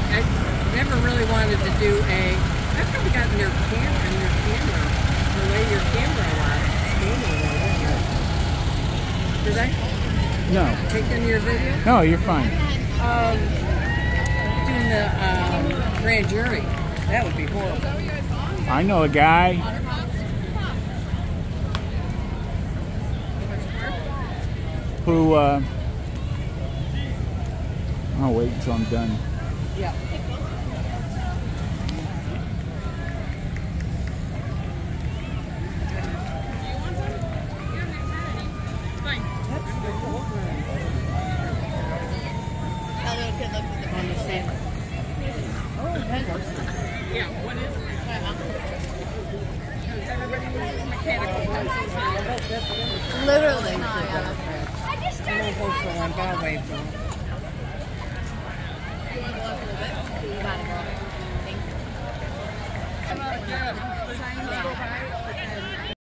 I never really wanted to do a. I've probably got in your camera, your camera, the way your camera was. Scanning Did I No. take in your video? No, you're fine. Um, doing the um, grand jury. That would be horrible. I know a guy. Who, uh, I'll wait until I'm done. Yeah. On the same. Literally. I'm gonna go for one, but I'll wait